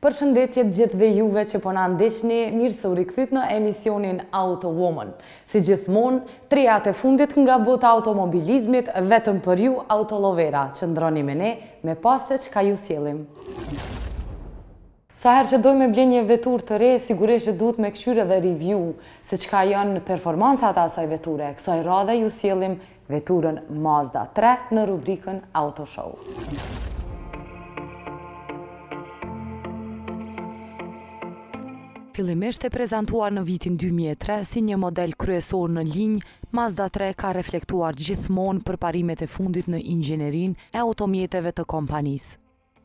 Përshëndetje gjithëve juve që po na ndiqni, mirë se u rikthyt në emisionin Auto Woman. Si gjithmonë, të rejat e fundit nga bota e automobilizmit, vetëm për ju autolovera, qëndroni me ne, me pa se çka ju sjellim. Sa herë që dojmë me ble një veturë të re, sigurisht që duhet me këqyrë edhe review, se çka janë performancat e asaj veture, kësaj radhe ju sjellim veturën Mazda tre në rubrikën Auto Show. Fillimisht e prezantuar në vitin 2003 si një model kryesor në linjë, Mazda 3 ka reflektuar gjithmonë përparimet e fundit në inxhinierinë e automjeteve të kompanisë.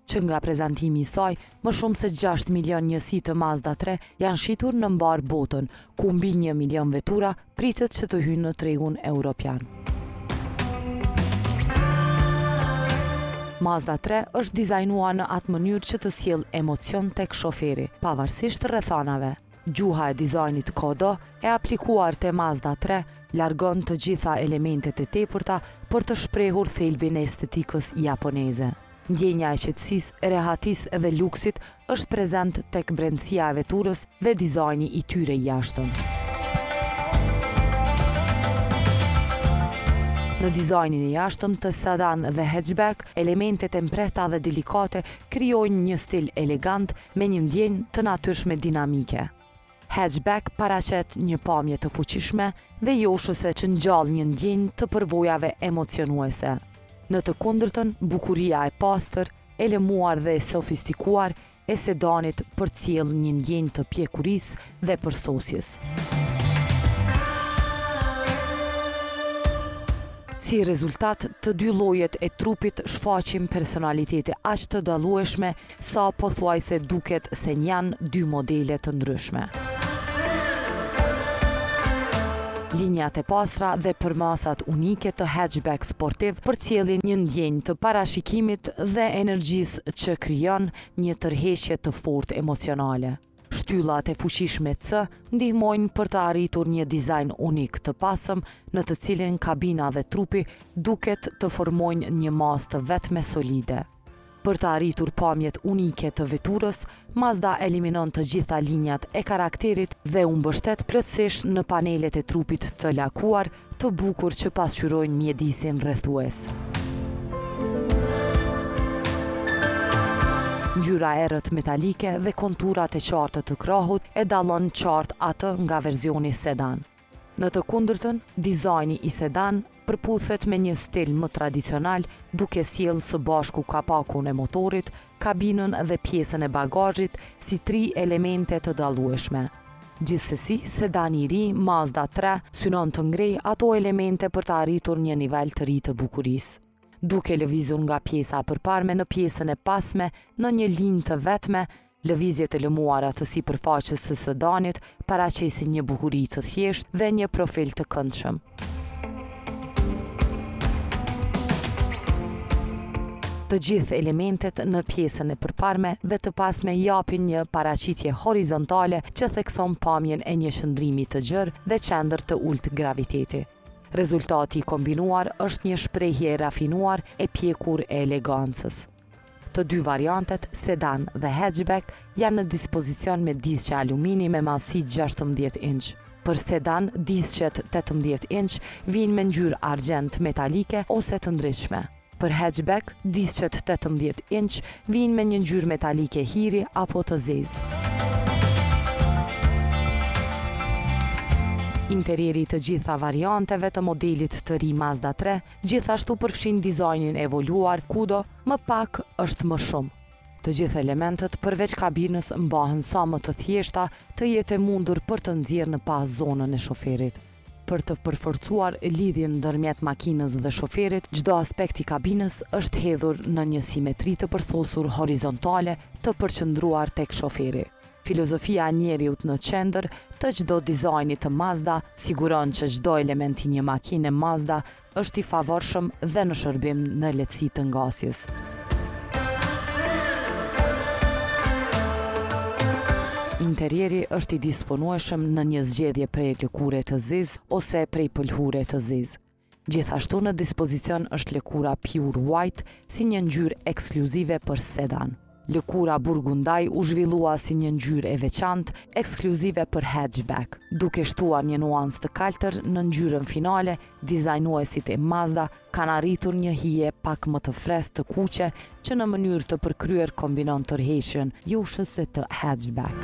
Që nga prezantimi i saj, më shumë se gjashtë milion njësi të Mazda tre janë shitur në mbarë botën, ku mbi një milion vetura pritet që të hyjnë në tregun europian. Mazda 3 është dizajnuar në atë mënyrë që të sjellë emocion tek shoferi, pavarësisht rrethanave. Gjuha e dizajnit Kodo, e aplikuar te Mazda tre, largon të gjitha elementet e tepërta për të shprehur thelbin e estetikës japoneze. Ndjenja e qetësisë, rehatisë dhe luksit është prezent tek brendësia e veturës dhe dizajni i tyre i jashtëm. Në dizajnin e jashtëm të sedan dhe hatchback, elementet e mprehta dhe delikate krijojnë një stil elegant me një ndjenjë të natyrshme dinamike. Hatchback paraqet një pamje të fuqishme dhe joshëse që ngjall një ndjenjë të përvojave emocionuese. Në të kundërtën, bukuria e pastër, e lëmuar dhe e sofistikuar e sedanit përcjell një ndjenjë të pjekurisë dhe përsosjes. Si rezultat, të dy llojet e trupit shfaqin personalitete aq të dallueshme Sa pothuajse duket se janë dy modele të ndryshme. Linjat e pastra dhe përmasat unike të hatchback sportiv përcjellin një ndjenjë të parashikimit dhe energjisë që krijon një tërheqje të fortë emocionale. Shtyllat e fuqishme C ndihmojnë për të arritur një dizajn unik të pasëm, në të cilin kabina dhe trupi duket të formojnë një masë të vetme solide. Për të arritur pamjet unike të veturës, Mazda eliminon të gjitha linjat e karakterit dhe u mbështet plotësisht në panelet e trupit të lakuar të bukur që pasqyrojnë mjedisin rrethues. Ngjyra e errët metalike dhe konturat e qartë të krahut e dallon qartë atë nga versioni sedan. Në të kundërtën, dizajni i sedan përputhet me një stil më tradicional, duke sjellë së bashku kapakun e motorit, kabinën dhe pjesën e bagazhit si tri elemente të dallueshme. Gjithsesi, sedani i ri, Mazda tre, synon të ngrejë ato elemente për të arritur një nivel të ri të bukurisë. Duke lëvizur nga pjesa e përparme në pjesën e pasme në një linjë të vetme, lëvizjet e lëmuara të sipërfaqes së sedanit paraqesin një bukuri të thjeshtë dhe një profil të këndshëm. Të gjithë elementet në pjesën e përparme dhe të pasme japin një paraqitje horizontale që thekson pamjen e një qëndrimi të gjërë dhe qendër të ultë graviteti. Rezultati i kombinuar është një shprehje rafinuar e pjekur e elegancës. Të dy variantet, sedan dhe hatchback, janë në dispozicion me disqe alumini me madhësi 16 inç. Për sedan, disqet 18 inç vijnë me ngjyrë argjend metalike ose të ndritshme. Për hatchback, disqet 18 inç vijnë me një ngjyrë metalike hiri apo të zezë. Interieri i të gjitha varianteve të modelit të ri Mazda 3 gjithashtu përfshin dizajnin e evoluar Kodo më pak është më shumë. Të gjithë elementet përveç kabinës mbahen sa më të thjeshta të jetë e mundur për të nxjerrë në pah zonën e shoferit. Për të përforcuar lidhjen ndërmjet makinës dhe shoferit, çdo aspekt i kabinës është hedhur në një simetri të përsosur horizontale të përqendruar tek shoferi. Filozofia e njeriut në qendër të çdo dizajni të Mazda siguron që çdo element i një makine Mazda është i favorshëm dhe në shërbim në lehtësi të ngasjes. Interieri është i disponueshëm në një zgjedhje prej lëkure të zezë ose prej pëlhure të zezë. Gjithashtu në dispozicion është lëkura Pure White si një ngjyrë ekskluzive për sedan. Lëkura Burgundaj u zhvillua si një ngjyrë e veçantë ekskluzive për hatchback, duke shtuar një nuancë të kaltër në ngjyrën finale, dizajnuesit e Mazda kanë arritur një hije pak më të freskët të kuqe që në mënyrë të përkryer kombinon tërheqjen joshëse të hatchback.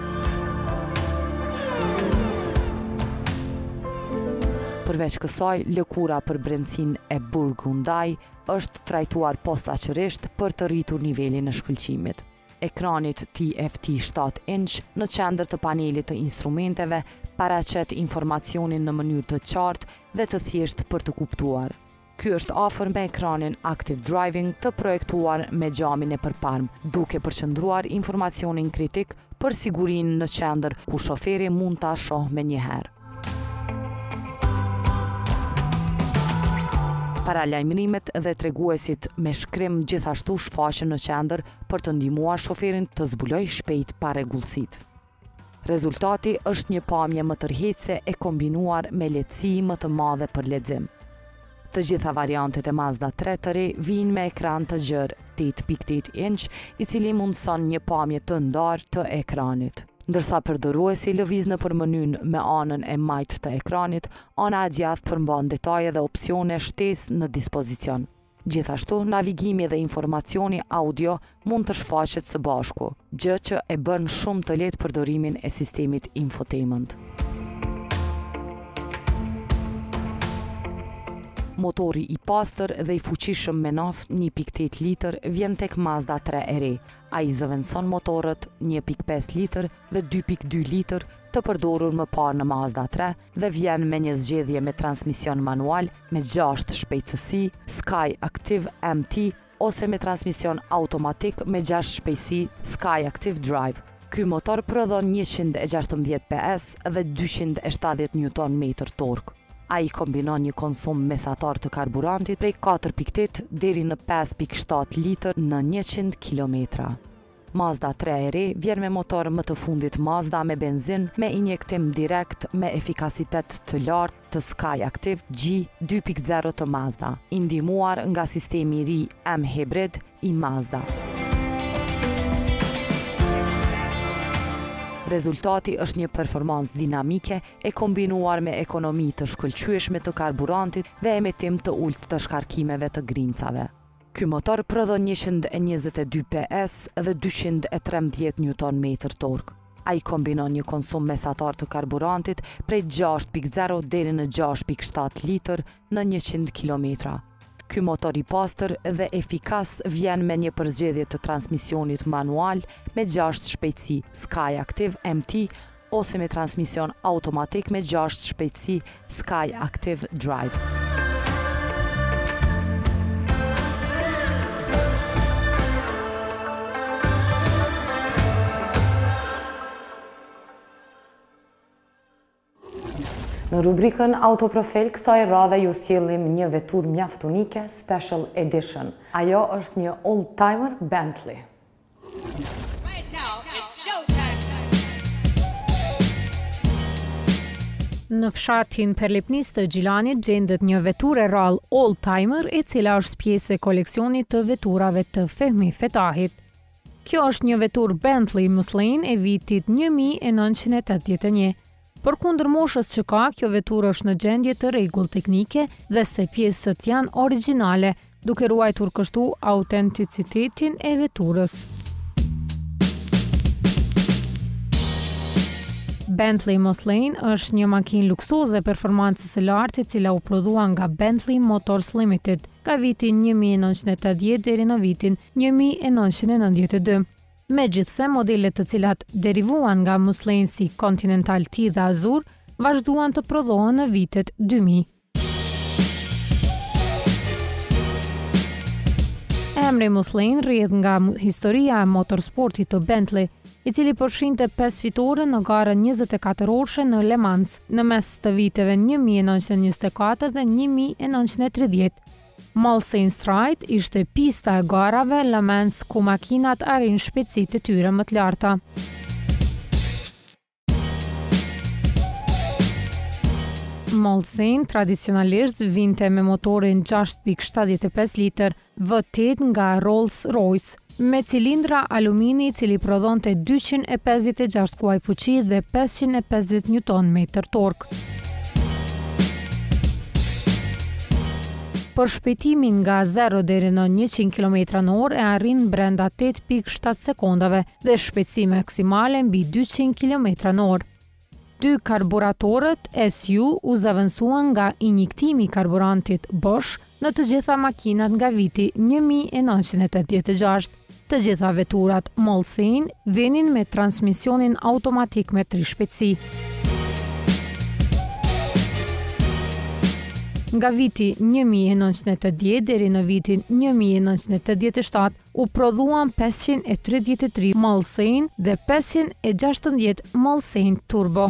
Përveç kësaj, lëkura për brendësinë e burgundaj është trajtuar posaçërisht për të rritur nivelin e shkëlqimit. Ekrani TFT 7 inch në qendër të panelit të instrumenteve paraqet informacionin në mënyrë të qartë dhe të thjeshtë për të kuptuar. Ky është afër me ekranin Active Driving të projektuar në xhamin e përparmë, duke përqendruar informacionin kritik për sigurinë në qendër, ku shoferi mund ta shohë menjëherë. Paralajmërimet dhe treguesit me shkrim gjithashtu shfaqen në qendër për të ndihmuar shoferin të zbulojë shpejt parregullsitë. Rezultati është një pamje më tërheqëse e kombinuar me lehtësi më të madhe për lexim. Të gjitha variantet e Mazda 3 të ri vijnë me ekran të gjerë 8.8 inç, i cili mundëson një pamje të ndarë të ekranit. Ndërsa përdoruesi lëviz nëpër menynë në anën e majtë të ekranit, ana e djathtë përmban detaje dhe opsione shtesë në dispozicion. Gjithashtu, navigimi dhe informacioni audio mund të shfaqet së bashku, gjë që e bën shumë të lehtë përdorimin e sistemit infotainment. Motori i pastër dhe i fuqishëm me naftë 1.8 litër vjen tek Mazda 3 e ri. Ai zëvendëson motorët 1.5 litër dhe 2.2 litër të përdorur më parë në Mazda tre dhe vjen me një zgjedhje me transmision manual me gjashtë shpejtësi Sky Active MT ose me transmision automatik me gjashtë shpejtësi Sky Active Drive. Ky motor prodhon 116 PS dhe 270 Nm tork. Ai kombinon një konsum mesatar të karburantit prej 4.8 deri në 5.7 litër në 100 kilometra. Mazda tre e ri vjen me motor më të fundit Mazda me benzinë me injektim direkt me efikasitet të lartë të Skyactiv G dy pikë zero të Mazda, i ndihmuar nga sistemi i ri M-Hybrid i Mazda. Rezultati është një performancë dinamike e kombinuar me ekonomi të shkëlqyeshme të karburantit dhe emitim të ultë të shkarkimeve të grimcave. Ky motor prodhon njëqind e njëzet e dy PS dhe dyqind e trembëdhjetë njuton metër tork. Ai kombinon një konsum mesatar të karburantit prej gjashtë pikë zero deri në gjashtë pikë shtatë litër në njëqind kilometra. Ky motor i pastër dhe efikas vjen me një përzgjedhje të transmisionit manual me gjashtë shpejtësi, SkyActiv MT, ose me transmision automatik me gjashtë shpejtësi Sky Active Drive. Në rubrikën Autoprofil kësaj radhe ju sjellim një veturë mjaft unike Special Edition. Ajo është një old timer Bentley. Në fshatin Përlepnicë të Gjilanit gjendet një veturë e rrallë oldtimer, e cila është pjesë e koleksionit të veturave të Fehmi Fetahit. Kjo është një veturë Bentley Mulsanne e vitit 1981. Përkundër moshës që ka, kjo veturë është në gjendje të rregullt teknike dhe se pjesët janë origjinale, duke ruajtur kështu autenticitetin e veturës. Bentley Mulsanne është një makinë luksoze e performancës së lartë e cila u prodhua nga Bentley Motors Limited nga viti 1980 deri në vitin 1992. Megjithëse modelet të cilat derivuan nga Mulsanne si Continental T dhe Azure vazhduan të prodhohen në vitet 2000. Emri Mulsanne rrjedh nga historia e motorsportit të Bentley, i cili përfshinte 5 fitore në garën 24 orëshe në Le Mans në mes të viteve 1924 dhe 1930. Mulsanne Straight ishte pista e garave Le Mans ku makinat arrijnë shpejtësitë e tyre më të larta. Mulsanne tradicionalisht vinte me motorin 6.75 litër V8 nga Rolls-Royce, me cilindra alumini i cili prodhonte dyqind e pesëdhjetë e gjashtë kuaj fuqi dhe pesëqind e pesëdhjetë njuton metër tork. Përshpejtimin nga 0 deri në 100 km në orë e arrin brenda 8.7 sekondave dhe shpejtësi maksimale mbi 200 km në orë. Dy karburatorët SU u zëvendësuan nga injektimi i karburantit Bosch në të gjitha makinat nga viti një mijë e nëntëqind e tetëdhjetë e gjashtë. Të gjitha veturat Mulsanne vinin me transmisionin automatik me tri shpejtësi. Nga viti një mijë e nëntëqind e tetëdhjetë deri në vitin një mijë e nëntëqind e tetëdhjetë e shtatë, u prodhuan pesëqind e tridhjetë e tri Mulsanne dhe pesëqind e gjashtëmbëdhjetë Mulsanne Turbo.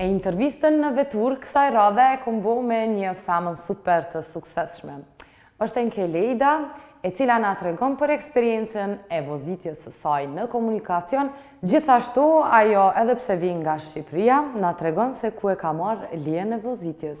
E intervistën në veturë kësaj radhe e kom bo me një femën super të suksesshme. Është Enkelejda, e cila na tregon për eksperiencën e vozitjes së saj në komunikacion, gjithashtu ajo edhe pse vin nga Shqipëria, na tregon se ku e ka marrë lejen e vozitjes.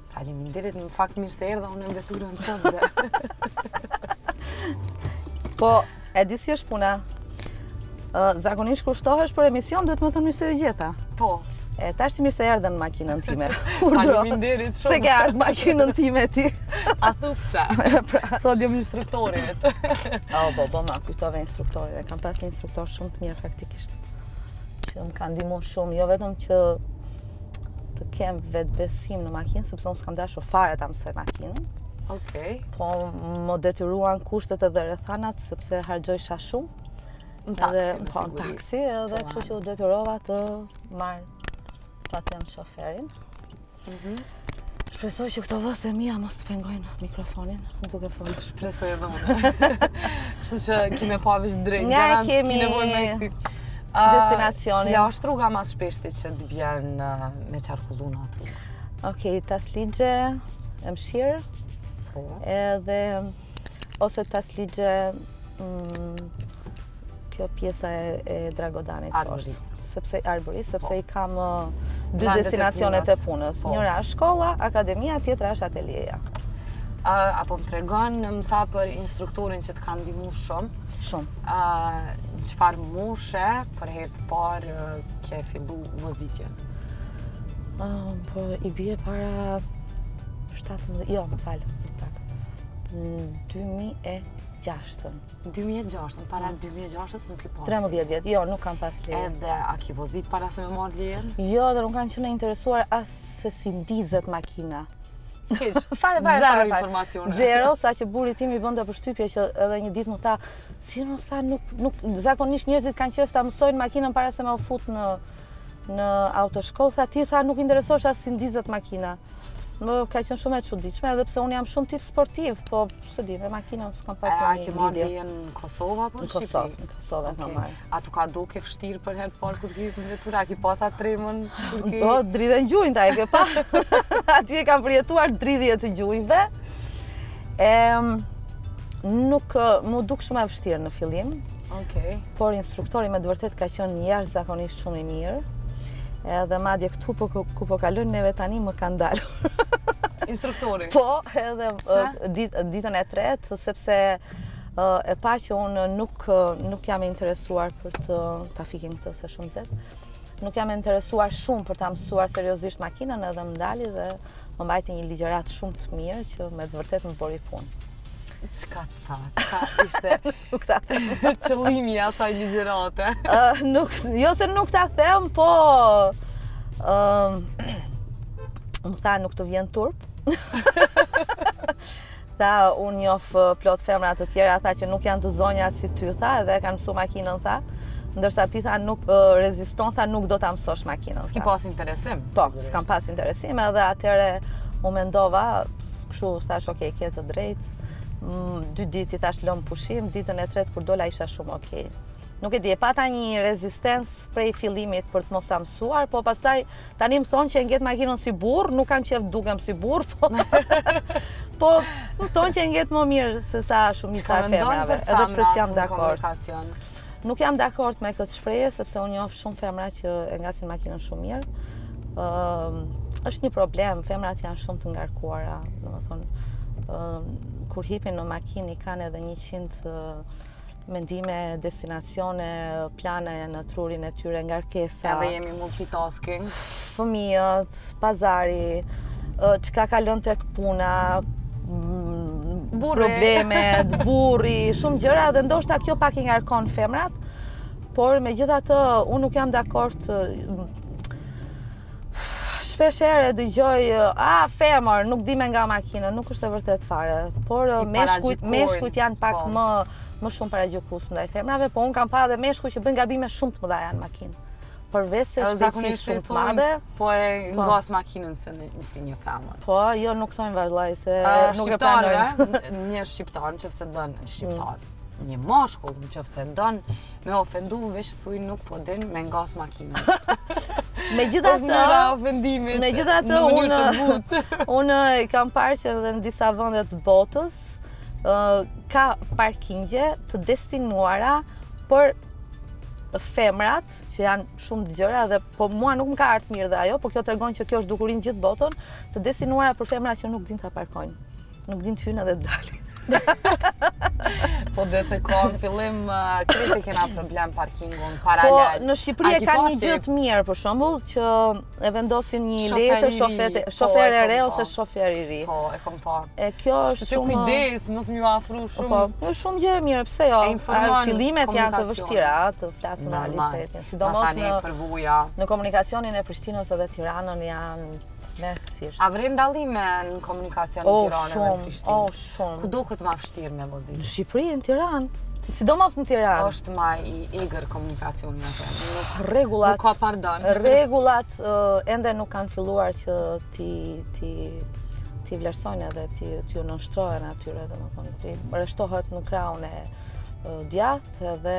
Faleminderit, në fakt mirë se erdha unë në veturën tënde. po, e di si është puna. Zakonisht kur ftohesh për emision duhet të më thënë mirë se të gjeta. Po. E tash ti mirë se erdhe në makinën time. Faleminderit shumë. Se ke ardhur në makinën time ti. A thupsa. pra, sot jam instruktori yt. O, oh, bo, bo, ma kujtove instruktorin. E kam pas një instruktor shumë të mirë faktikisht. Që më ka ndihmuar shumë, jo vetëm që të kem vetëbesim në makinë, sepse unë s'kam dashur fare ta mësoj makinën. Ok. Po më detyruan kushtet edhe rrethanat, sepse harxhojsha shumë. Në taksi, edhe, po, në taksi, edhe po, kështu që u detyrova të marr patentë shoferin. Mm -hmm. Shpresoj që këto vathë e mija mos të pengojnë mikrofonin duke folë. Shpresoj edhe unë. Kështu që kime pa vishë drejtë. Nga kemi... Kime vojnë me këti. destinacionin. Cila është rruga ma shpeshti që të bjen me qarkullu në atë rruga? Ok, Tasligje, Emshir, po. edhe ose Tasligje mm, kjo pjesa e, e Dragodanit Arbëri. sepse Arbëri, sepse po. i kam dy destinacionet e punës. Po. Njëra është shkolla, akademia, tjetra është atelieja. a po më tregon, më the për instruktorin që të ka ndihmu shumë. Shumë. Uh, çfarë moshe, për herë të parë, uh, ke fillu vozitjen? Uh, po, i bie para... 17... Jo, më fal, për pak. 2006. 2006, para 2006 mm. nuk ki pas. 13 vjet, jo, nuk kam pas leje. Edhe a ki vozit para se me marr lejen? Jo, dhe nuk kam qenë interesuar as se si ndizet makina. Hiç. Fare fare zero fare, informacione. Zero, sa që burrit tim i bënte përshtypje që edhe një ditë më tha, si më tha, nuk nuk zakonisht njerëzit kanë qejf ta mësojnë makinën para se me u fut në në autoshkollë, tha ti tha nuk interesosh as si ndizet makina. Më ka qenë shumë e çuditshme edhe pse un jam shumë tip sportiv, po s'e di, me makinën s'kam pas ndonjë. A e ke marrë në Kosovë apo në Shqipëri? Në Kosovë, në Kosovë kam marrë. A t'u ka dukë vështirë për herë të parë kur kje në vetura, a ki pas tremë kur kje? Po, dridhen gjunjët, ta e ke pa. Aty e kam përjetuar dridhje të gjunjëve. E, nuk m'u duk shumë e fështirë në fillim. Ok. Por instruktori me të vërtetë ka qenë jashtëzakonisht shumë i mirë. Edhe madje këtu po, ku po kalojmë neve tani më kanë dalë. Instruktori? Po, edhe ditën e tretë, sepse E pa që unë nuk, nuk jam interesuar për të... ta fikim këtë se shumë zë. Nuk jam interesuar shumë për ta mësuar seriozisht makinën edhe më dali dhe më mbajti një ligjëratë shumë të mirë që me të vërtetë më bëri punë. Çka të tha? Çka ishte? nuk ta them. Qëllimi i asaj ligjërate? uh, nuk, jo se nuk ta them, po... Uh, më tha nuk të vjen turp. Tha, unë njoh plot femra të tjera, tha që nuk janë të zonja si ty, tha, edhe e kanë mësu makinën, tha. Ndërsa ti tha nuk uh, reziston, tha nuk do ta mësosh makinën. S'ki pas interesim. Po, s'kam pas interesim edhe atëherë u mendova, kështu thashë, ok, ke të drejtë. Mm, dy ditë i thashë lëm pushim, ditën e tretë kur dola isha shumë ok. Nuk e di, e pata një rezistencë prej fillimit për të mos ta mësuar, po pastaj Tani më thonë që e nget makinën si burrë, nuk kam qejf të dukem si burrë, po... po, më thonë që e nget më mirë se sa shumica e femrave, edhe pse s'jam dakord. Nuk jam dakord me këtë shprehje, sepse unë njoh shumë femra që e ngasin makinën shumë mirë. Ehm, është një problem, femrat janë shumë të ngarkuara, domethënë, ehm, kur hipin në makinë i kanë edhe njëqind mendime, destinacione, plane në trurin e tyre, ngarkesa. Edhe jemi multitasking. Fëmijët, pazari, çka ka lënë tek puna, mm, problemet, burri, shumë gjëra, dhe ndoshta kjo pak i ngarkon femrat, por megjithatë, unë nuk jam dakord, Shpeshherë e dëgjoj, a femër, nuk di me nga makinën, nuk është e vërtetë fare. Por meshkujt, meshkujt janë pak po. më më shumë paragjykues ndaj femrave, po unë kam pa edhe meshkuj që bëjnë gabime shumë të mëdha në makinë. Për vese shpejtësi shumë të madhe, po e po. ngas makinën se në, si një femër. Po, jo nuk thonë vazhdoj se nuk e pranojnë. Një shqiptar, nëse do në shqiptar. Mm. një mashkull në qoftë se don me ofendu veç thuj nuk po din me ngas makinën. Megjithatë... Mënyra e ofendimit megjithatë, në mënyrë të butë. Unë i kam parë që edhe në disa vende të botës ka parkingje të destinuara për femrat që janë shumë të gjëra dhe po mua nuk më ka ardhë mirë dhe ajo, po kjo tregon që kjo është dukuri në gjithë botën të destinuara për femrat që nuk dinë të parkojnë. Nuk dinë të hyjnë edhe të dalin. Po dhe se ka në fillim krejt e kena problem parkingun paralel. Po në Shqipëri e kanë një gjë të mirë për shembull që e vendosin një letër shofer po, shofere e re ose shofer i ri. Po e kam pa. E kjo është shumë shumë kujdes, mos më afru po, shumë. Po, është shumë gjë e mirë, pse jo? Fillimet janë të vështira, të flasim realitetin, sidomos në përvoja. Në komunikacionin e Prishtinës edhe Tiranës janë Smersisht. A vren dallime në komunikacion në oh, Tiranë dhe në Prishtinë? Oh, shumë. Ku duket më vështirë me vozit? Në Shqipëri, në Tiranë. Sidomos në Tiranë. Është më i egër komunikacioni atje. Rregullat. Nuk ka pardon. Rregullat ende nuk kanë filluar që t'i t'i t'i vlerësojnë edhe t'i t'ju nënshtrohen atyre, domethënë ti rreshtohet në krahun e djathtë Edhe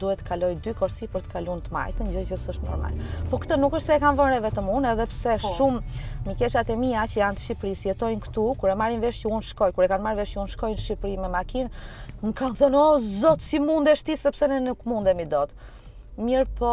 duhet të kaloj dy korsi për të kalun të majtën, gjë që s'është normal. Po këtë nuk është se e kam vënë vetëm unë, edhe pse po. shumë mikeshat e mia që janë të Shqipërisë, jetojnë këtu, kur e marrin vesh që unë shkoj, kur e kanë marrë vesh që unë shkoj në Shqipëri me makinë, më kanë thënë, o Zot, si mundesh ti, sepse ne nuk mundemi dot. Mirëpo,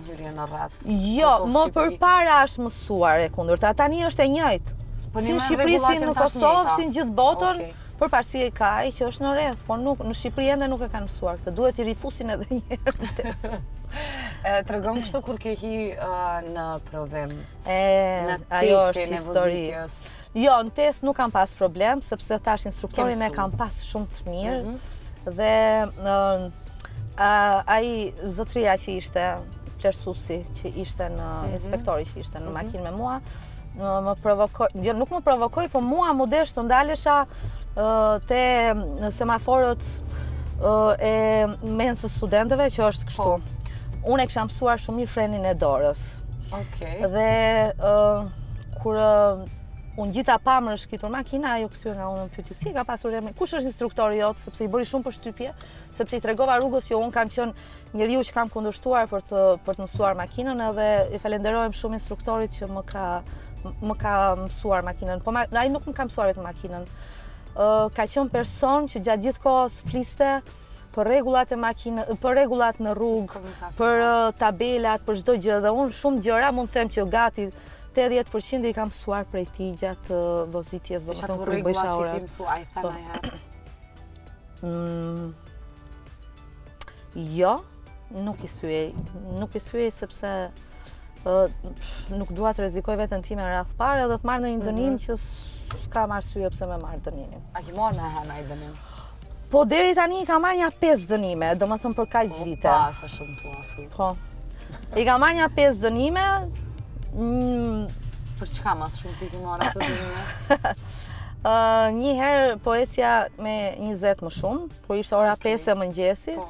Hyrje në rreth. Jo, më përpara është mësuar e kundërta. Tani është e njëjtë. Po si në Shqipëri si në Kosovë, si në gjithë botën, përparësi e ka ai që është në rreth, por nuk, në Shqipëri ende nuk e kanë mësuar këtë, duhet t'i rifusin edhe njëherë. Tregom kështu kur ke hi në provim, në testin e vozitjes. Jo, në test nuk kam pas problem, sepse thashë instruktorin e kam pas shumë të mirë, mhm. dhe ai zotëria që ishte vlerësuesi, që ishte në mhm. inspektori që ishte në mhm. makinë me mua, më provokoi, jo, nuk më provokoi, po mua m'u desh të ndalesha te semaforët e mensës së studentëve që është kështu. Po. Unë e kisha mësuar shumë mirë frenin e dorës. Okej. Dhe Kur unë u ngjita pa më rrëshqitur makina, ai u kthye nga unë më pyeti, si e ka pasur emrin, kush është instruktori yt, sepse i bëri shumë përshtypje, sepse i tregova rrugës që unë kam qenë njeriu që kam kundërshtuar për të, për të mësuar makinën edhe i falënderohem shumë instruktorit që më ka, më ka mësuar makinën, po ai nuk më ka mësuar vetë makinën, ka qenë person që gjatë gjithë kohës fliste, për rregullat e makinës, për rregullat në rrugë, për tabelat, për çdo gjë dhe unë shumë gjëra mund të them që gati 80% i kam mësuar prej tij gjatë vozitjes, domethënë kur bëjsha orë. Çfarë mësuar ai tha më herë? Jo, Nuk i thyej, nuk i thyej sepse nuk dua të rrezikoj veten time në radhë të parë dhe të marr ndonjë dënim mhm. që s'kam arsye pse me marrë dënimin. A ki marrë naj herë naj dënim? Po, deri tani i kam marrë nja 5 dënime, domethënë për kaq po, vite. Po, pa, sa shumë të afru. Po, i kam marrë nja 5 dënime. Mm, për çka ma së shumti i ki marrë ato dënime? Një herë po ecja me 20 më shumë, po ishte ora 5 e mëngjesit. Po.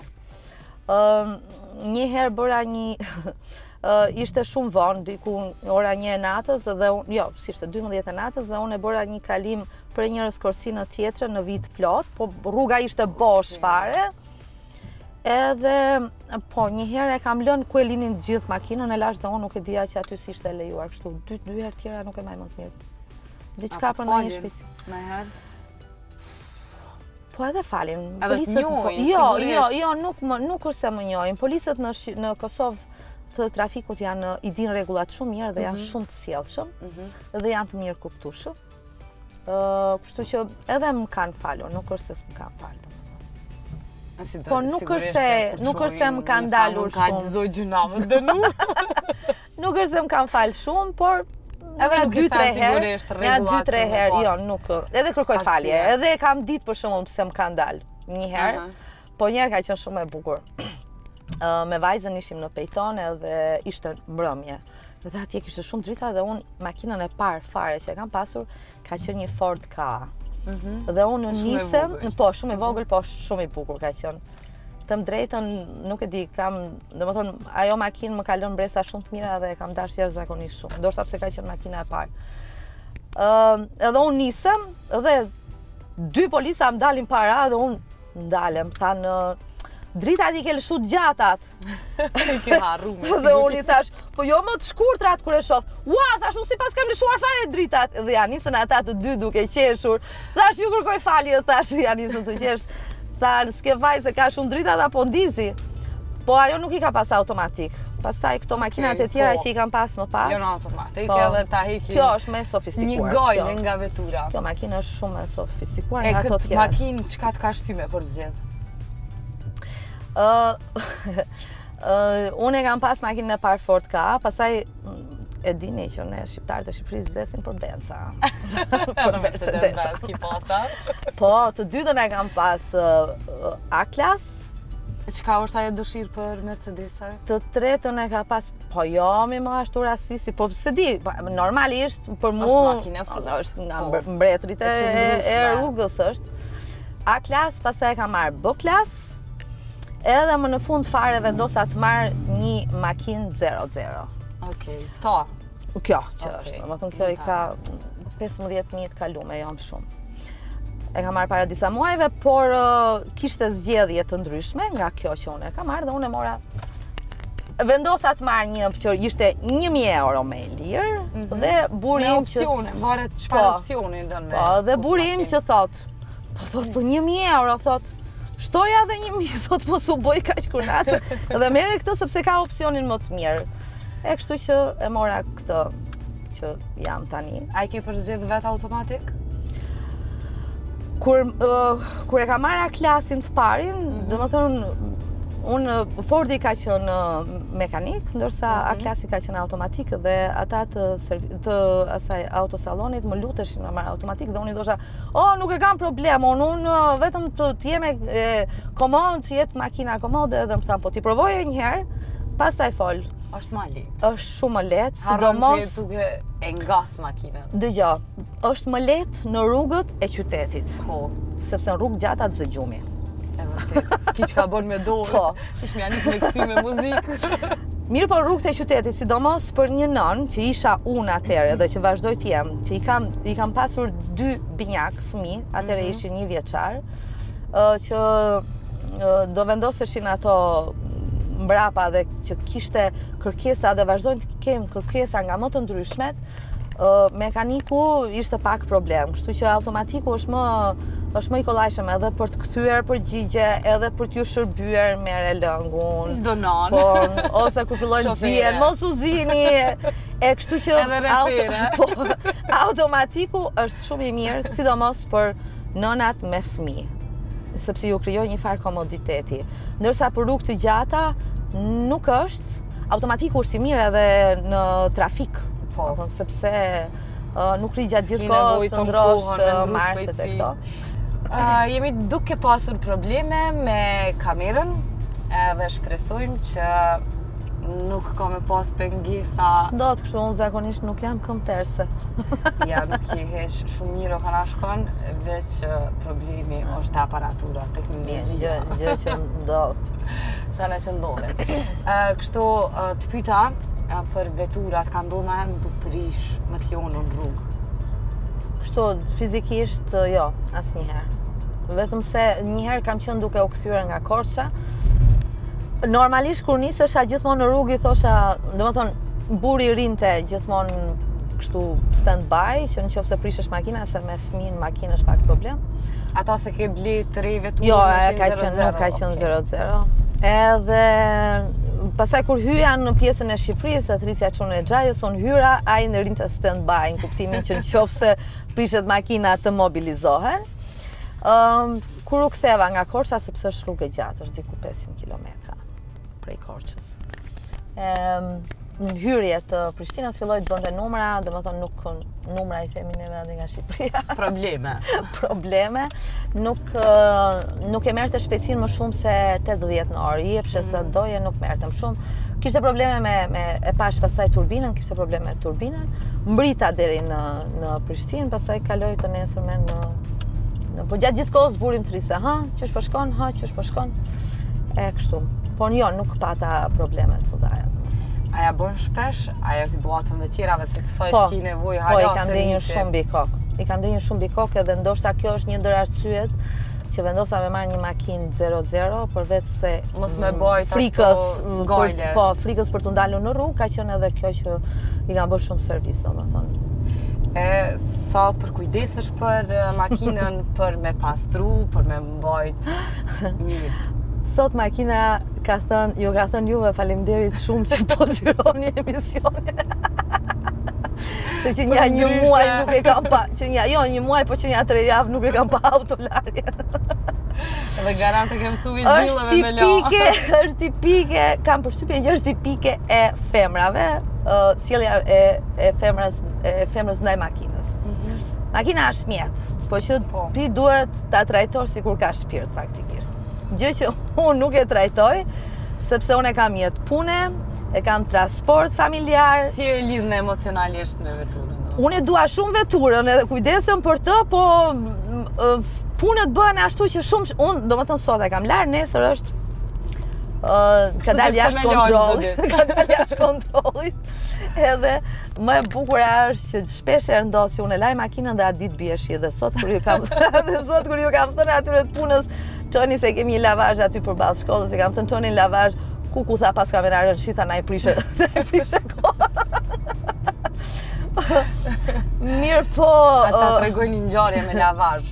Një herë bëra një... Ishte shumë vonë, diku ora një e natës dhe unë... Jo, si ishte, 12 e natës dhe unë e bëra një kalim prej njërës korsi në tjetrën, vijë të plotë, po rruga ishte bosh fare, edhe, po, një herë e kam lënë ku e linin gjithë makinën e lashë dhe unë nuk e dija që aty s'ishte lejuar, kështu, dy, dy herë tjera nuk e mbaj mend mirë. Diçka për në një shpisi. Në herë? Po edhe falin. Edhe të njojnë, jo, sigurisht. Jo, jo, nuk, më, nuk është se më njojnë. Policët në, në Kosovë të trafikut janë i dinë rregullat shumë mirë dhe janë mhm. shumë të sjellshëm mhm. dhe janë të mirëkuptueshëm. Kështu që edhe më kanë falur, nuk është se s'më kanë falur. Po nuk është se nuk është se më kanë ndalur shumë. Ka çdo gjë na më dënu. Nuk është se më kanë falë shumë, por Edhe nuk i thanë sigurisht rregullat për me pasë. Edhe 2-3 herë, jo, nuk. Edhe kërkoj falje. Edhe kam ditë për shembull pse më kanë ndalë. Një herë. Po njëherë ka qenë shumë e bukur. Me vajzën ishim në Pejton edhe ishte mbrëmje. Dhe atje kishte shumë drita dhe unë makinën e parë fare që e kam pasur, Ka qenë një Ford Ka. Mhm. Dhe unë nisem, po, shumë i mhm. vogël, po, shumë i bukur ka qenë. Të them të drejtën, nuk e di, kam, domethënë, ajo makinë më ka lënë mbresa shumë të mira dhe e kam dashtë jashtëzakonisht shumë. Ndoshta pse ka qenë makina e parë. edhe unë nisem, dhe dy policë më dalin para dhe unë ndalem, thanë dritat i ke lëshu të gjatat. Ke harru me Dhe unë i thashë, po jo me të shkurtrat kur e shoh. Ua, thashë unë s'i paskam lëshuar fare dritat. Dhe ia nisën ata të dy duke qeshur. Thashë ju kërkoj falje, thashë ia nisën të qesh. Thanë s'ke faj se ka shumë dritat apo ndizi. Po ajo nuk i ka pas automatik. Pastaj këto makinat e tjera po. që i kam pas më pas. Janë automatike po. edhe ta hekin. Kjo është më sofistikuar. Një gojë kjo. nga vetura. Kjo makinë është shumë më sofistikuar nga ato tjera. E këtë makinë çka të ka shty me përzgjedh? Unë e kam pas makinën e parë Ford Ka, pastaj e dini që ne shqiptarët e Shqipërisë vdesim për Benza. Për Benza dhe Benski posa. Po, të dytën e kam pas A-klas. Çka është ajo dëshirë për Mercedesa? Të tretën e kam pas, po jo, mu m'ashtu rastisi, po s'e di, po, normalisht për mu... është makine e fullë. është nga po. mbretërit e rrugës është. A-klas, pastaj e kam marrë B-klas, Edhe më në fund fare vendosa të marr një makinë 00. Okej. Kto. Kjo që është. Domethënë kjo i ka 15000 kilometra, jo më shumë. E kam marrë para disa muajve, por uh, kishte zgjedhje të ndryshme nga kjo që unë e kam marrë dhe unë e mora vendosa të marr një që ishte 1000 euro më e lirë mhm. dhe burri im që opsione, varet çfarë po, opsioni don me. Po, dhe burri im që thotë, thot, po thot për një mijë euro, thot, shtoja dhe një mijë, thot, po s'u bëj kaq kurnace, dhe merre këtë sepse ka opcionin më të mirë. E kështu që e mora këtë që kam tani. A i ki përzgjedh vetë automatik? Kur, kur e kam marrë A-klasin të parin, mm -hmm. domethënë, unë Fordi ka qenë mekanik, ndërsa mm -hmm. A-klasi ka qenë automatik dhe ata të, të asaj autosalonit më luteshin në marr automatik dhe unë i thosha O, nuk e kam problem, unë un, vetëm të jem e, komod, të jetë makina komode edhe më thanë, po ti provoje njëherë, pastaj fol. është ma lehtë. është shumë më lehtë, Harron që je sidomos, duke e ngas makinën. dëgjo, është më lehtë në rrugët e qytetit, Po, sepse në rrugë të gjata të zë gjumi. e vërtetë. S'ki çka bën me dorë. Po, Kish me ia nis me kësi me muzikë. Mirëpo rrugët e qytetit, sidomos për një nënë që isha unë atëhere dhe që vazhdoj të jem, që i kam, i kam pasur dy binjakë fëmijë, atëhere mhm. ishin njëvjeçarë, që do vendoseshin ato mbrapa dhe që kishte kërkesa dhe vazhdojnë të kenë kërkesa nga më të ndryshmet, mekaniku ishte pak problem, kështu që automatiku është më është më i kollajshëm edhe për të kthyer përgjigje, edhe për t'ju shërbyer merre lëngun. Si çdo nonë. Po, ose kur fillojnë zihen, mos u zini. E kështu që auto, po, automatiku është shumë i mirë, sidomos për nënat me fëmijë sepse ju krijon një farë komoditeti. Ndërsa për rrugë të gjata nuk është automatiku është i mirë edhe në trafik. Po, thon sepse uh, nuk rri gjatë gjithë kohës të ndrrosh uh, marshet e këto. Uh, jemi duke pasur probleme me kamerën edhe shpresojmë që nuk ka me pas pengesa. S'ndodh kështu, unë zakonisht nuk jam këmbëterse. jo, nuk je hiç shumë mirë o ka na shkon, veç problemi ah. është aparatura, teknologjia. Një gjë që ndodh. Sene që ndodhin. kështu, të pyta për veturat, ka ndodhë ndonjëherë me t'u prish me të lonë në rrugë? Kështu, fizikisht, jo, asnjëherë. Vetëm se njëherë kam qënë duke u kthyer nga Korça, Normalisht kur nisesha gjithmonë në rrugë i thosha, domethënë burri rinte gjithmonë kështu stand by, që në qofë se prishej makina, se me fëmijë makina është pak problem. A ti s'e ke bli të re veturë jo, ka qenë 0-0? Jo, nuk ka qenë 0-0. Edhe pastaj kur hyja në pjesën e Shqipërisë, e thërrisja çunin e xhajës, unë hyra, ai më rrinte stand by, në kuptimin që në qofë se prishet makina të mobilizohen. Kur u ktheva nga Korça, sepse është rrugë e gjatë, është diku 500 kilometra prej Korçës. Ehm, në hyrje të Prishtinës filloi të bënte numra, domethënë numra i themi ne andej nga Shqipëria. Probleme. Probleme. Nuk nuk e merrte shpejtësinë më shumë se 80 në orë. I jepje sa mm. doje nuk merrte më shumë. Kishte probleme me me e pashë pastaj turbinën, kishte probleme me turbinën. Mbërrita deri në në Prishtinë, pastaj kaloi të nesërmen në Po gjatë gjithë kohës Burimi thoshte, ha, qysh po shkon, ha, qysh po shkon. E kështu. Po jo, nuk pata probleme të mëdha. A ia bën shpesh, a ia bën dhe të tjerave si kësaj po, s'ki nevojë po, hala. Po, i kam dhënë shumë mbi kokë. I kam dhënë shumë mbi kokë edhe ndoshta kjo është një ndër arsyet që vendosa me marrë një makinë 00 për vete se mos me mm, bëj frikës mm, për, po frikës për të ndalur në rrugë ka qenë edhe kjo që i kam bërë shumë servis domethënë e sa përkujdesesh për makinën për me pastru, për me mbajt mirë. Sot makina ka thënë, ju ka thënë juve falimderit shumë që po xhironi emisionin. Se që nja, një muaj nuk e kam pa, që një, jo, një muaj, po që nja tre javë nuk e kam pa autolarjen. Dhe garant e kem suvi zhvillëve me lo. Është tipike, është tipike, kam përshtypje që është tipike e femrave, uh, sjellja e e femrës e femrës ndaj makinës. Mhm. Makina është mjet, po që po. ti duhet ta trajtosh sikur ka shpirt faktikisht. Gjë që unë nuk e trajtoj, sepse unë e kam mjet pune, e kam transport familjar. S'je e lidhur emocionalisht me veturën? Unë e dua shumë veturën edhe kujdesem për të, po punët bëhen ashtu që shumë unë domethënë sot e kam larë nesër është ë ka dalë jashtë kontrollit. Ka dalë jashtë kontrollit. Edhe më e bukura është që shpeshherë ndodh që unë e laj makinën dhe atë ditë bie shi dhe sot kur ju kam dhe sot kur ju kam thënë atyre të punës çoni se e kemi një lavazh aty përballë shkollës i kam thënë çojeni n'lavazh kuku tha paska me na rënë shi tha na e prishe na e prishe Mirëpo... Ata tregojnë një ngjarje me lavazh.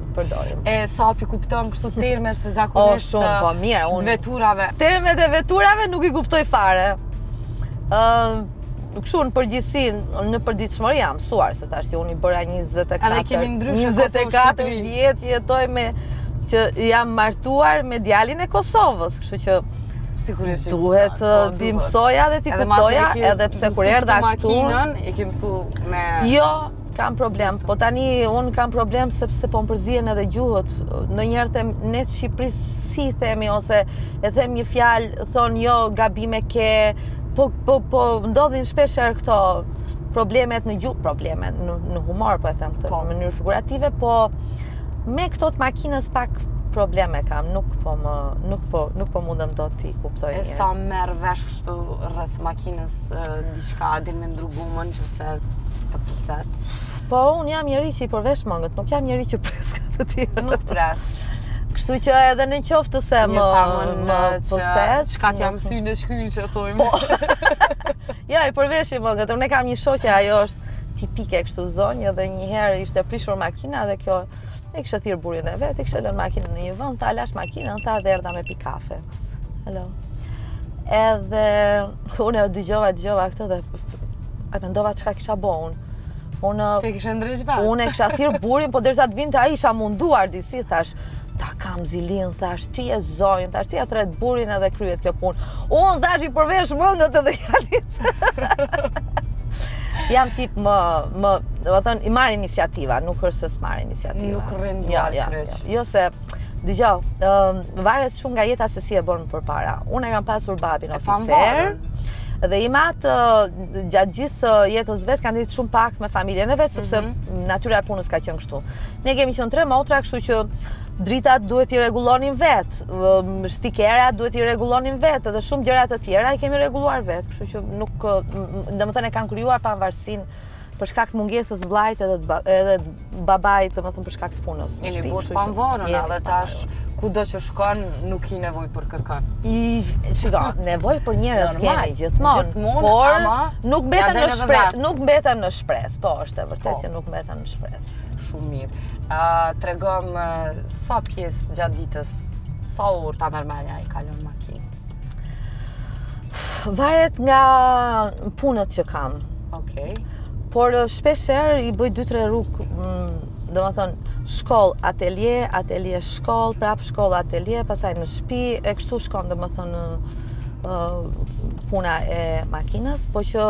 përdorim. E sa po i kupton kështu termet e zakonisht të po, veturave. Termet e veturave nuk i kuptoj fare. Ëm kështu në përgjithësi, në përditshmëri jam mësuar se tash unë i bëra 24. Edhe kemi ndryshe, 24 vjet jetoj, meqë jam martuar me djalin e Kosovës, kështu që sigurisht duhet po, t'i mësoja dhe t'i kuptoja edhe pse kur erdha këtu makinën e ke mësu me jo Kam problem, po tani unë kam problem sepse po më përzihen edhe gjuhët. Ndonjëherë them, ne te Shqipëria si themi, ose e them një fjalë, thonë jo, gabim e ke, po, po, po ndodhin shpeshherë këto problemet në gjuhë, probleme në, në humor, po e them këtë, po. në mënyrë figurative, po me këto të makinës pak probleme kam, nuk po më nuk po nuk po mundem dot t'i kuptoj. E sa merr vesh kështu rreth makinës diçka din me ndrru gumën që Sa të pëlqen. Po un jam njeri që i përvesh mangët, nuk jam njeri që pres nga të tjerët. Nuk pres. Kështu që edhe në qoftë se më një famën më pëlqet, çka të jam sy në shkyllë që thojmë. Po. ja, i përveshim mëngët, unë kam një shoqe, ajo është tipike kështu zonjë dhe një herë ishte prishur makina dhe kjo E kishte thirr burrin e vet, e kishte lënë makinën në një vend, tha e lashë makinën, tha dhe erdha me pi kafe. Hello. Edhe, unë e dëgjova, e dëgjova këtë dhe, e mendova çka kisha bo unë. Unë, e kisha ndrejsh ba. Unë e kisha thirr burrin, po derisa të vinte ai isha munduar disi, thashë, ta kam zilinë, thashë, Ti je zonjë, thashë ti e thrret burrin edhe kryhet kjo punë. Unë thashë i përvesh mëngët edhe ja nis. Jam tip më, më, domethënë, i marr iniciativat, nuk është se s'marr iniciativa. Nuk rrin jo, duar ja, jo, kryq. Jo, jo, se, dëgjo, um, varet shumë nga jeta se si e bon përpara. Unë e kam pasur babin oficer, dhe im atë gjatë gjithë jetës së vet ka ndejtë shumë pak me familjen e vet, sepse mm -hmm. natyra e punës ka qenë kështu. Ne kemi qenë tre motra, kështu që dritat duhet t'i rregullonim vetë, shtekerat duhet t'i rregullonim vetë dhe shumë gjëra të tjera i kemi rregulluar vetë, kështu që nuk domethënë e kam krijuar pavarësinë për shkak të mungesës së vllait edhe të edhe babait, domethënë për shkak të punës. Jeni bo të pavarura, edhe tash kudo që shkon nuk ki nevojë për kërkon. Shiko, nevojë për njerëz kemi gjithmonë, gjithmonë, por ama, nuk mbetem në shpresë, nuk mbetem në shpresë, po është e vërtetë që nuk mbetem në shpresë. Shumë mirë. Uh, tregom uh, sa pjesë gjatë ditës, sa orë ta merr mendja i kalon n'makinë. Varet nga punët që kam. Okej. Okay. Por shpeshherë i bëj 2-3 rrugë, mm, domethënë shkollë, atelje, atelje, shkollë, prap shkollë, atelje, pastaj në shtëpi, e kështu shkon domethënë uh, puna e makinës, po që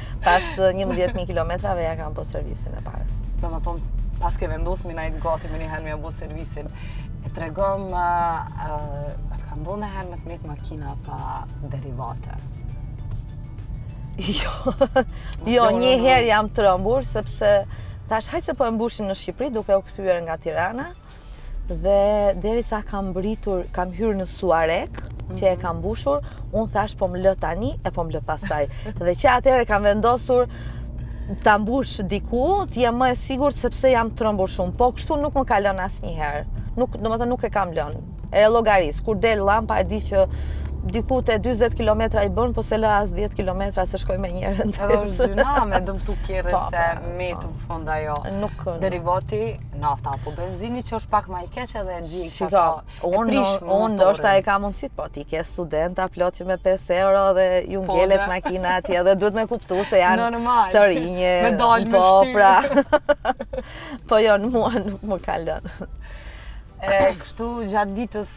Pas 11.000 kilometrave ja kam bo servisin e parë. Do më thonë, pas ke vendus m'i mbajtë gati me njëherë me bo servisin. E tregom, a të ka ndodh nojherë me të metë makina pa derivate. Jo, jo një herë jam trembur, sepse thashë hajt se po e mbushim në Shqipëri duke u kthyer nga Tirana. dhe deri sa kam mbërritur, kam hyrë në Suharekë, që e mhm. kam mbushur, unë thashë po më lë tani e po më lë pastaj. dhe që atëherë kam vendosur ta mbush diku, të jem më e sigurt sepse jam trëmbur shumë. Po kështu nuk më ka lënë asnjëherë. Nuk, domethënë nuk e kam lënë. E llogaris, kur del llampa e di që diku te 40 km i bën, po se lë as 10 km se shkoj me njërën. Edhe është gjynah me dëmtu kerrin po, se po, me të po. fund ajo. Nuk. Derivoti nafta apo benzini që është pak ma i keq dhe e di që Shiko, ato e prish më Unë ndoshta e ka mundësit, po ti ke studenta plot që me 5 euro dhe ju po, ngelet dhe... makina atje dhe duhet me kuptu se janë Normal. të rinj, me dalë po, me pra. po jo, mua nuk më ka lënë. e, kështu gjatë ditës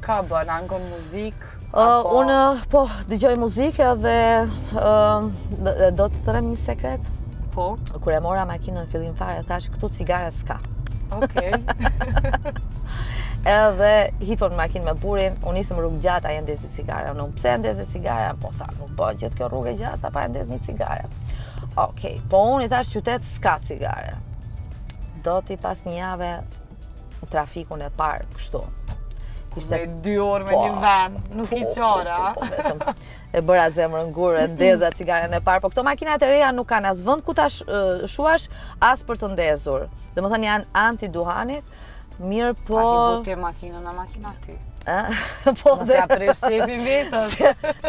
Ka bën, a ngon muzikë? Unë, po, dëgjoj muzikë edhe do të të rrëfej një sekret. Po? Kur e mora makinën fillim fare, thashë, këtu cigare s'ka. Okej. Edhe hipëm në makinë me burrin, u nisëm rrugë gjatë, ai e ndezi cigare. Unë, pse e ndezi cigare? Po, tha, nuk po, gjithë kjo rrugë e gjatë, pa e ndezë një cigare. Okej, po unë i thashë në qytet s'ka cigare. Derisa pas një jave trafikun e parë, kështu. Kishte... Me dy orë me po, një vend, nuk po, i po, qara. Po, po, po, po, e bëra zemrën gur, e ndeza cigaren e parë, po këto makinat e reja nuk kanë as vend ku ta shuash, as për të ndezur. Domethënë janë anti-duhanit, mirëpo... Pa ki bote makinën në makina ty. Po dhe... Nuk prish qefin vetes.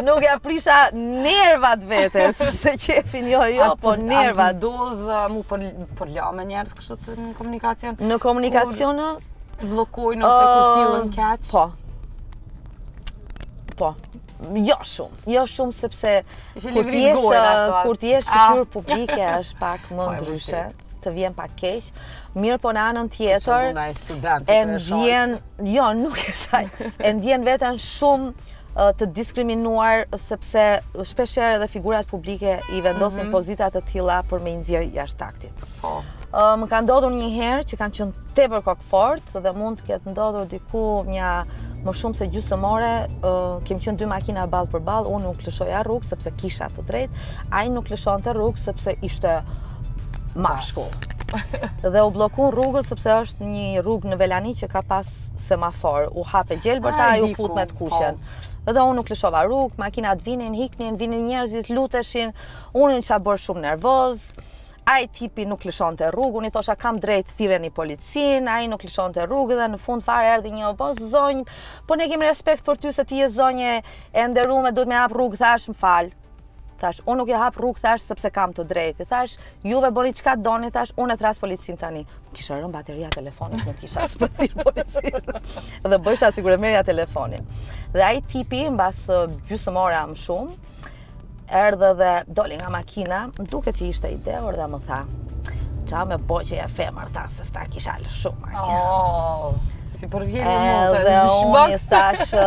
Nuk ja prisha nervat vetes, se qefin jo jo, po nervat. A u përla me njerëz kështu të në komunikacion. Në komunikacion në... Të bllokojnë ose uh, kur sillen keq? Po. Po. Jo shumë, jo shumë sepse kur të jesh kur të jesh ah. figurë publike është pak më po, ndryshe, të vjen pak keq. Mirëpo në anën tjetër. Është student, e ndjen Jo, nuk e shaj. E ndjen veten shumë të diskriminuar sepse shpesh herë edhe figurat publike i vendosin mhm. në pozita të tilla për me nxjerr jashtë taktit. Po. Më ka ndodhur një herë që kam qenë tepër kokëfortë dhe mund të ketë ndodhur diku një më shumë se gjysëm ore, uh, kemi qenë dy makina ball për ball, unë nuk lëshoja rrugë sepse kisha të drejtë, ai nuk lëshonte rrugë sepse ishte mashkull. dhe u bllokua rruga sepse është Një rrugë në Velani që ka pas semafor, u hap e gjelbërta, ai u fut me të kuqen. Po. Dhe unë nuk lëshova rrugë, makinat vinin, iknin, vinin njerëzit, luteshin, unë isha bërë shumë nervoze, ai tipi nuk lëshonte rrugë, unë i thosha kam drejtë thirreni policinë, ai nuk lëshonte rrugë dhe në fund fare erdi një o po zonjë, po ne kemi respekt për ty se ti je zonjë e nderume, duhet me hap rrugë, thashë më fal. Thashë, unë nuk e hap rrugën, thashë, sepse kam të drejtë. Thashë, juve bëni çka doni, thashë, unë e thrras policin tani. Kish rënë bateria e telefonit, nuk kisha si me thirr policin. dhe bëjsha sikur e merrja telefonin. Dhe ai tipi, mbas gjysë ore më shumë, erdhi dhe doli nga makina, m'u duk që ishte i dehur dhe më tha, ça me bo që je femër, tha, se s'ta kisha lë shumë. Oh. Ti përvjeli e mund të zdish dhe thashë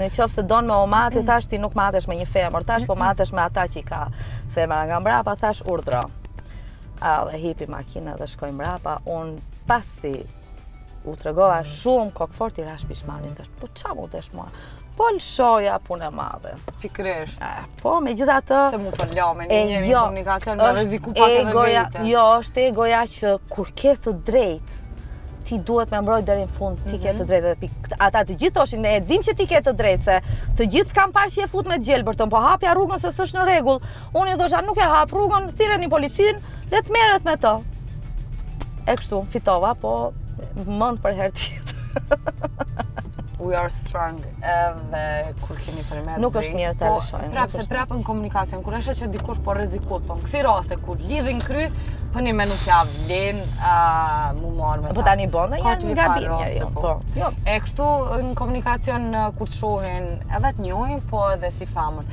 Në qoftë se don me u matë Thashë ti nuk matesh me një femër Thashë po matesh me ata që i ka femra nga mbrapa thashë urdhro Edhe hipi n'makinë dhe shkoi mbrapa unë pasi u tregova shumë kokëfortë i rashë pishmanit Thashë po ça m'u desh mua Po ta lëshoja punë e madhe Pikërisht Po, megjithatë... Se mu të lame një një një komunikacion me rëziku pak edhe vejte. Jo, është egoja që kur ke të drejtë, ti duhet me mbrojt deri n'fund, ti ke të mhm. drejtë edhe pikë. Ata të gjithë thoshin, ne e dimë që ti ke të drejt, se të gjithë kem parë që je fut me t'gjelbërtën, po hapja rrugën se s'është në rregull. Unë i thosha nuk e hap rrugën, thirreni policinë, Le të merret me to. E kështu, fitova, po mendt për herë tjetër. We are strong edhe kur kemi probleme Nuk është mirë të po, lëshojmë. Prapë se prapë në komunikacion, kur është që dikush po rrezikohet, po në kësi raste kur lidhin kry, po njëmend nuk ia vlen uh, m'u marrë me ta. Po tani bën, je nga bindja jo. Po. po. Jo. E kështu në komunikacion kur të shohin edhe të njohin, po edhe si femër.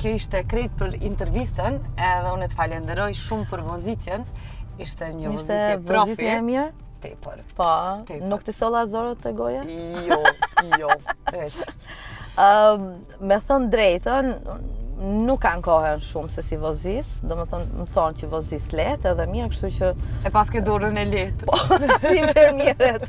kjo ishte krejt për intervistën, edhe unë të falenderoj shumë për vozitjen. Ishte një vozitje profi. Ishte vozitje e mirë? Tepër. Pa, po, nuk të solla zorrët te goja? Jo, jo, me thënë të drejtën, nuk ankohen shumë se si vozis, domethënë, më thonë që vozis lehtë edhe mirë, kështu që... E paske dorën e lehtë. Po, si infermieret.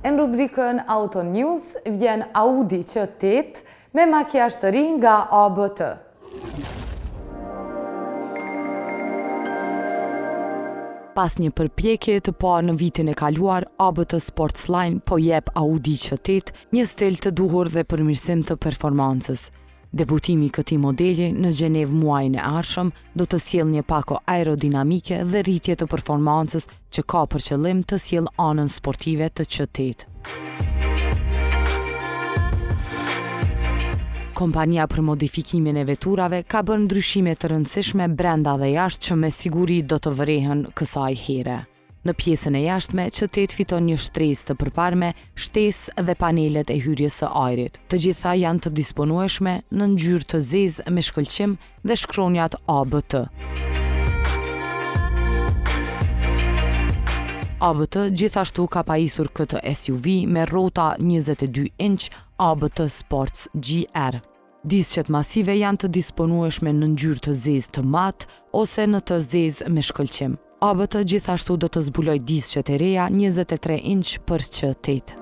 E në rubrikën Auto News vjen Audi Q8 me makijazh të ri nga ABT. Pas një përpjekje të parë në vitin e kaluar, ABT Sportsline po jep Audi Q8 një stil të duhur dhe përmirësim të performancës. Debutimi i këtij modeli në Gjenevë muajin e ardhshëm do të sjellë një pako aerodinamike dhe rritje të performancës që ka për qëllim të sjellë anën sportive të Q8. Kompania për modifikimin e veturave ka bërë ndryshime të rëndësishme brenda dhe jashtë që me siguri do të vërehen kësaj here. Në pjesën e jashtme, Q8 fiton një shtresë të përparme, shtesë dhe panelet e hyrjes së ajrit. Të gjitha janë të disponueshme në ngjyrë të zezë me shkëlqim dhe shkronjat ABT. ABT gjithashtu ka pajisur këtë SUV me rrota 22 inç ABT Sports GR. Disqet masive janë të disponueshme në ngjyrë të zezë mat ose në të zezë me shkëlqim. ABT gjithashtu do të zbulojë disqet e reja njëzet e tre inç për Q tetë.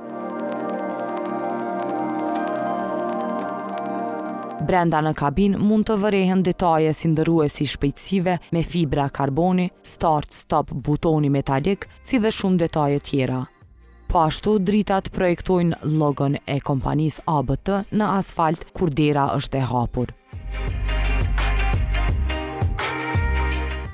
Brenda në kabinë mund të vërehen detaje si ndërruesi i shpejtësive me fibra karboni, start stop butoni metalik, si dhe shumë detaje tjera. Po ashtu, dritat projektojnë logon e kompanisë ABT në asfalt kur dera është e hapur.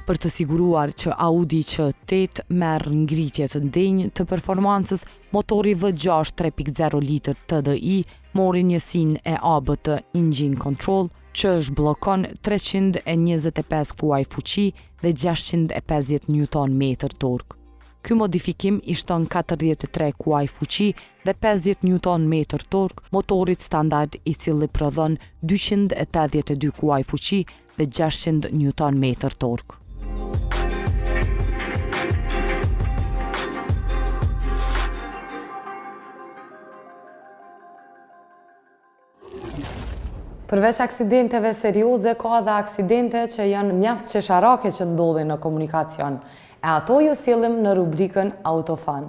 për të siguruar që Audi Q8 merr ngritje të denjë të performancës, motori V6 3.0 litër TDI mori njësinë e ABT Engine Control, që zhbllokon 325 kuaj fuqi dhe 650 Nm tork. Ky modifikim i shton katërdhjetë e tre kuaj fuqi dhe pesëdhjetë njuton metër tork motorit standard i cili prodhon dyqind e tetëdhjetë e dy kuaj fuqi dhe gjashtëqind njuton metër tork. Përveç aksidenteve serioze ka edhe aksidente që janë mjaft qesharake që ndodhin në komunikacion, e ato ju sjellim në rubrikën Autofan.